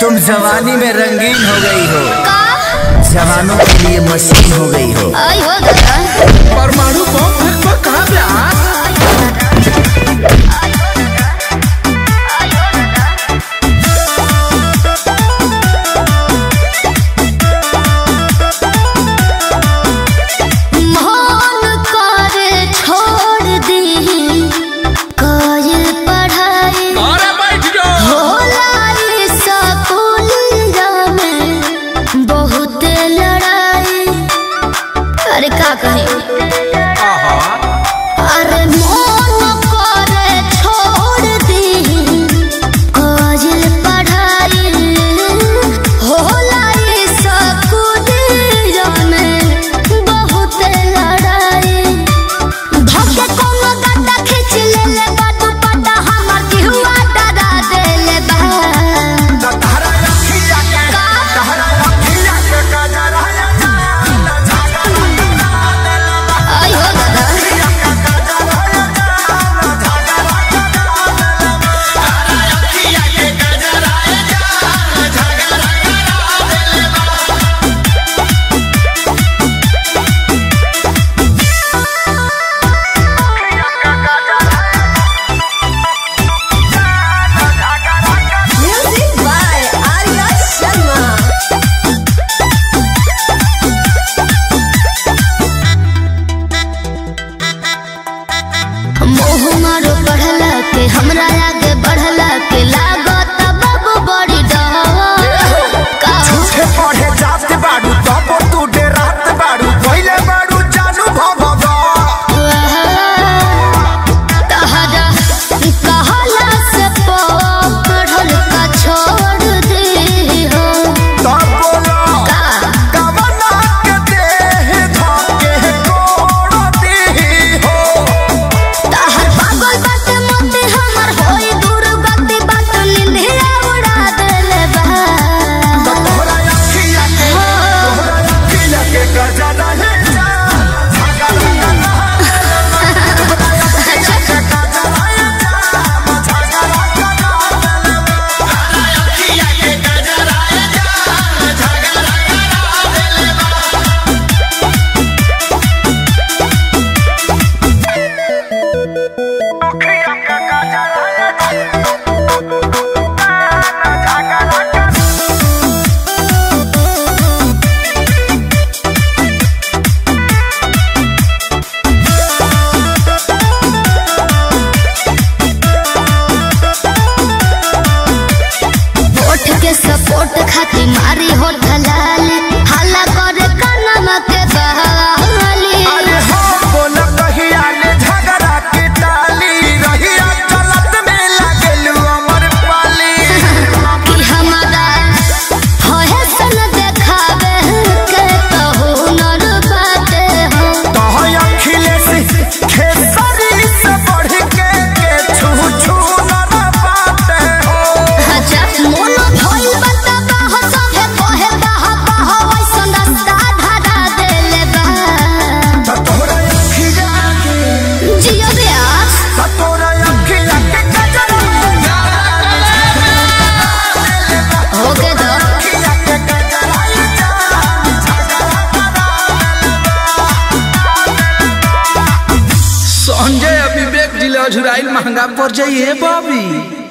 तुम जवानी में रंगीन हो गई हो। जवानों के लिए मशीन हो गई हो। मारी हो धल झुराइल महँगा पड़ जाइए बाबी.